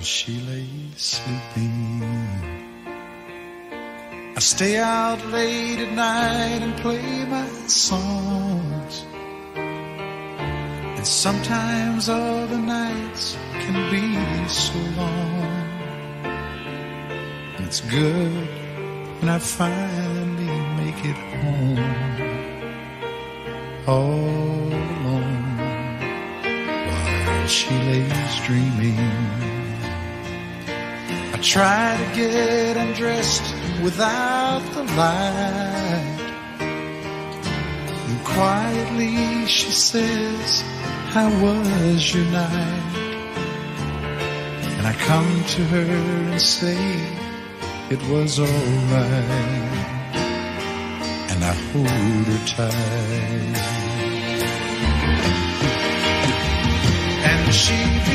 she lay sleeping. I stay out late at night and play my songs. And sometimes all the nights can be so long. And it's good when I finally make it home. All alone while she lays dreaming. Try to get undressed without the light. And quietly she says, How was your night? And I come to her and say, It was alright. And I hold her tight. And she